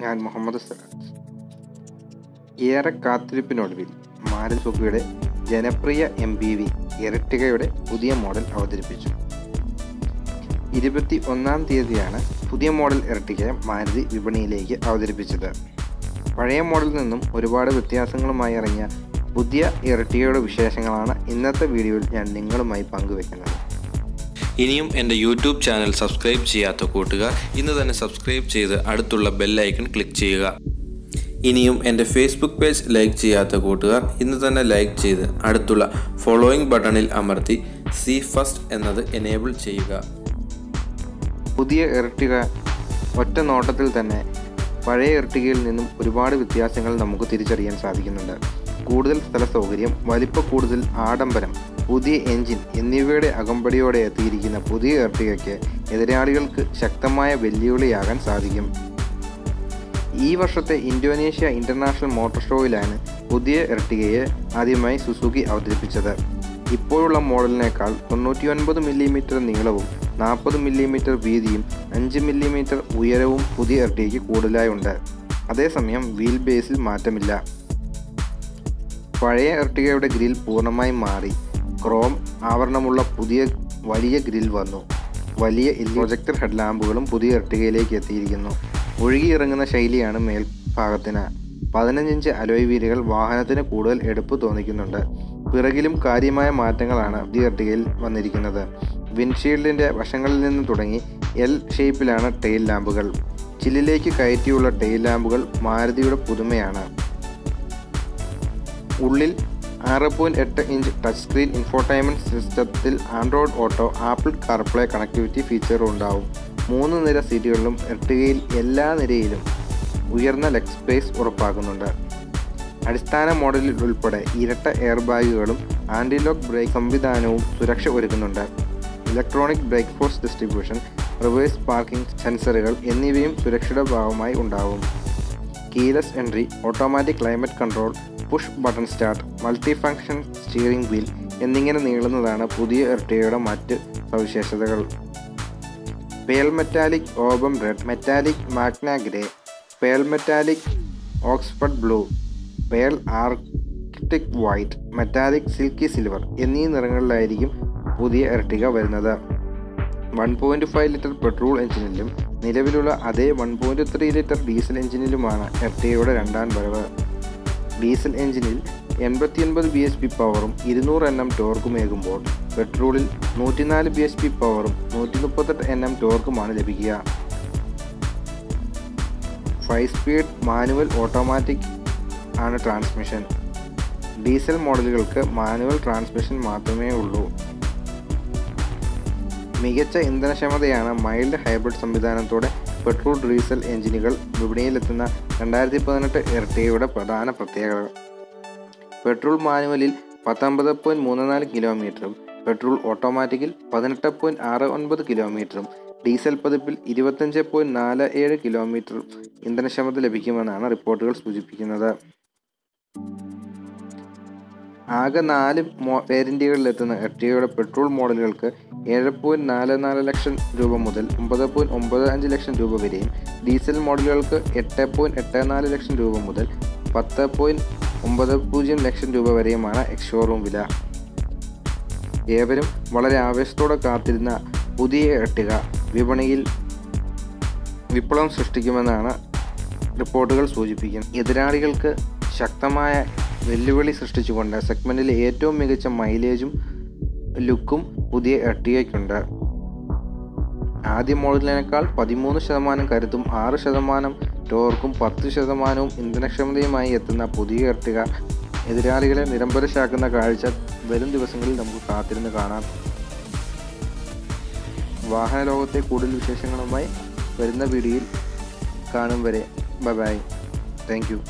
ഞാൻ മുഹമ്മദ് സലാസ് ഏറെ കാത്തിരിപ്പിനൊടുവിൽ മാരൻ സുഖിയുടെ ജനപ്രിയ എം ബി വി ഇരട്ടികയുടെ പുതിയ മോഡൽ അവതരിപ്പിച്ചു. ഇരുപത്തി ഒന്നാം തീയതിയാണ് പുതിയ മോഡൽ ഇരട്ടികയെ മാരുതി വിപണിയിലേക്ക് അവതരിപ്പിച്ചത്. പഴയ മോഡലിൽ നിന്നും ഒരുപാട് വ്യത്യാസങ്ങളുമായി ഇറങ്ങിയ പുതിയ ഇരട്ടികയുടെ വിശേഷങ്ങളാണ് ഇന്നത്തെ വീഡിയോയിൽ ഞാൻ നിങ്ങളുമായി പങ്കുവെക്കുന്നത് ഇനിയും എന്റെ യൂട്യൂബ് ചാനൽ സബ്സ്ക്രൈബ് ചെയ്യാത്ത കൂട്ടുകാർ ഇന്ന് തന്നെ സബ്സ്ക്രൈബ് ചെയ്ത് അടുത്തുള്ള ബെല്ലൈക്കൺ ക്ലിക്ക് ചെയ്യുക. ഇനിയും എന്റെ ഫേസ്ബുക്ക് പേജ് ലൈക്ക് ചെയ്യാത്ത കൂട്ടുകാർ ഇന്ന് തന്നെ ലൈക്ക് ചെയ്ത് അടുത്തുള്ള ഫോളോയിങ് ബട്ടണിൽ അമർത്തി സി ഫസ്റ്റ് എന്നത് എനേബിൾ ചെയ്യുക. പുതിയ ഇരട്ടിക ഒറ്റ നോട്ടത്തിൽ തന്നെ പഴയ ഇരട്ടികയിൽ നിന്നും ഒരുപാട് വ്യത്യാസങ്ങൾ നമുക്ക് തിരിച്ചറിയാൻ സാധിക്കുന്നുണ്ട്. കൂടുതൽ സ്ഥല സൗകര്യം വലിപ്പ കൂടുതൽ ആഡംബരം പുതിയ എഞ്ചിൻ എന്നിവയുടെ അകമ്പടിയോടെ എത്തിയിരിക്കുന്ന പുതിയ എർട്ടികയ്ക്ക് എതിരാളികൾക്ക് ശക്തമായ വെല്ലുവിളിയാകാൻ സാധിക്കും. ഈ വർഷത്തെ ഇന്തോനേഷ്യ ഇന്റർനാഷണൽ മോട്ടോർ ഷോയിലാണ് പുതിയ എർട്ടികയെ ആദ്യമായി സുസുക്കി അവതരിപ്പിച്ചത്. ഇപ്പോഴുള്ള മോഡലിനേക്കാൾ തൊണ്ണൂറ്റിയൊൻപത് മില്ലിമീറ്റർ നീളവും നാൽപ്പത് മില്ലിമീറ്റർ വീതിയും അഞ്ച് മില്ലിമീറ്റർ ഉയരവും പുതിയ എർട്ടികയ്ക്ക് കൂടുതലായി ഉണ്ട് അതേസമയം വീൽ ബേസിൽ മാറ്റമില്ല. പഴയ എർട്ടികയുടെ ഗ്രിൽ പൂർണമായും മാറി. ക്രോം ആവരണമുള്ള പുതിയ വലിയ ഗ്രിൽ വന്നു. വലിയ പ്രൊജക്ടർ ഹെഡ്ലാമ്പുകളും പുതിയ എർട്ടികയിലേക്ക് എത്തിയിരിക്കുന്നു. ഒഴുകിയിറങ്ങുന്ന ശൈലിയാണ് മേൽഭാഗത്തിന്. പതിനഞ്ചിഞ്ച് അലോയ് വീലുകൾ വാഹനത്തിന് കൂടുതൽ എടുപ്പ് തോന്നിക്കുന്നുണ്ട്. പിറകിലും കാര്യമായ മാറ്റങ്ങളാണ് പുതിയ എർട്ടികയിൽ വന്നിരിക്കുന്നത്. വിൻഷീൽഡിന്റെ വശങ്ങളിൽ നിന്ന് തുടങ്ങി എൽ ഷേപ്പിലാണ് ടെയിൽ ലാമ്പുകൾ. ചില്ലിലേക്ക് കയറ്റിയുള്ള ടെയിൽ ലാമ്പുകൾ മാരുതിയുടെ പുതുമയാണ്. ഉള്ളിൽ ആറ് പോയിന്റ് എട്ട് ഇഞ്ച് ടച്ച് സ്ക്രീൻ ഇൻഫോർടൈൻമെന്റ് സിസ്റ്റത്തിൽ Android Auto Apple CarPlay connectivity ഫീച്ചറും ഉണ്ടാവും മൂന്ന് നിര സീറ്റുകളിലും എട്ടുകയിൽ എല്ലാ നിരയിലും ഉയർന്ന ലെഗ് സ്പേസ് ഉറപ്പാക്കുന്നുണ്ട്. അടിസ്ഥാന മോഡലിൽ ഉൾപ്പെടെ ഇരട്ട എയർ ബാഗുകളും ആന്റിലോക്ക് ബ്രേക്ക് സംവിധാനവും സുരക്ഷ ഒരുക്കുന്നുണ്ട്. Electronic brake force distribution reverse parking സെൻസറുകൾ എന്നിവയും സുരക്ഷയുടെ ഭാഗമായി ഉണ്ടാവും. Keyless entry automatic climate control push button start multi function steering wheel എന്നിങ്ങനെ നീളുന്നതാണ് പുതിയ എർട്ടിയയുടെ മറ്റ് സവിശേഷതകൾ. Pearl metallic auburn red metallic magma grey pearl metallic Oxford blue pearl arctic white metallic silky silver എന്നീ നിറങ്ങളിലായിരിക്കും പുതിയ എർട്ടിക വരുന്നത്. One point five litre petrol എഞ്ചിനിലും നിലവിലുള്ള അതേ one point three litre diesel എഞ്ചിനിലുമാണ് എർട്ടിയയുടെ രണ്ടാം വരവ്. ഡീസൽ എഞ്ചിനിൽ എൺപത്തിയൊൻപത് ബി എച്ച് പി പവറും ഇരുന്നൂറ് എൻ എം ടോർക്കുമേകുമ്പോൾ പെട്രോളിൽ നൂറ്റിനാല് ബി എച്ച് പി പവറും നൂറ്റി മുപ്പത്തെട്ട് എൻ എം ടോർക്കുമാണ് ലഭിക്കുക. ഫൈവ് സ്പീഡ് മാനുവൽ ഓട്ടോമാറ്റിക് ആണ് ട്രാൻസ്മിഷൻ. ഡീസൽ മോഡലുകൾക്ക് മാനുവൽ ട്രാൻസ്മിഷൻ മാത്രമേ ഉള്ളൂ. മികച്ച ഇന്ധനക്ഷമതയാണ് മൈൽഡ് ഹൈബ്രിഡ് സംവിധാനത്തോടെ പെട്രോൾ ഡീസൽ എഞ്ചിനുകൾ വിപണിയിലെത്തുന്ന രണ്ടായിരത്തി പതിനെട്ട് എർട്ടിയുടെ പ്രധാന പ്രത്യേകതകൾ. പെട്രോൾ മാനുവലിൽ പത്തൊമ്പത് പോയിന്റ് മൂന്ന് നാല് കിലോമീറ്ററും പെട്രോൾ ഓട്ടോമാറ്റിക്കിൽ പതിനെട്ട് പോയിന്റ് ആറ് ഒൻപത് കിലോമീറ്ററും ഡീസൽ പതിപ്പിൽ ഇരുപത്തഞ്ച് പോയിന്റ് നാല് ഏഴ് കിലോമീറ്റർ ഇന്ധനക്ഷമത ലഭിക്കുമെന്നാണ് റിപ്പോർട്ടുകൾ സൂചിപ്പിക്കുന്നത്. ആകെ നാല് മോ വേരിയന്റുകളിലെത്തുന്ന എർട്ടിയയുടെ പെട്രോൾ മോഡലുകൾക്ക് ഏഴ് പോയിന്റ് നാല് നാല് ലക്ഷം രൂപ മുതൽ ഒമ്പത് പോയിന്റ് ഒമ്പത് അഞ്ച് ലക്ഷം രൂപ വരെയും ഡീസൽ മോഡലുകൾക്ക് എട്ട് പോയിന്റ് എട്ട് നാല് ലക്ഷം രൂപ മുതൽ പത്ത് പോയിന്റ് ഒമ്പത് പൂജ്യം ലക്ഷം രൂപ വരെയുമാണ് എക്സ് ഷോറൂം വില. ഏവരും വളരെ ആവേശത്തോടെ കാത്തിരുന്ന പുതിയ എട്ടിക വിപണിയിൽ വിപ്ലവം സൃഷ്ടിക്കുമെന്നാണ് റിപ്പോർട്ടുകൾ സൂചിപ്പിക്കുന്നത്. എതിരാളികൾക്ക് ശക്തമായ വെല്ലുവിളി സൃഷ്ടിച്ചുകൊണ്ട് സെഗ്മെന്റിലെ ഏറ്റവും മികച്ച മൈലേജും ലുക്കും പുതിയ എട്ടിയയ്ക്കുണ്ട് ആദ്യ മോഡലിനേക്കാൾ പതിമൂന്ന് ശതമാനം കരുത്തും ആറ് ശതമാനം ടോർക്കും പത്ത് ശതമാനവും ഇന്ധനക്ഷമതയുമായി എത്തുന്ന പുതിയ എർട്ടിക എതിരാളികളെ നിരമ്പരശാക്കുന്ന കാഴ്ച വരും ദിവസങ്ങളിൽ നമുക്ക് കാത്തിരുന്ന് കാണാം. വാഹന ലോകത്തെ കൂടുതൽ വിശേഷങ്ങളുമായി വരുന്ന വീഡിയോയിൽ കാണും വരെ. Bye thank you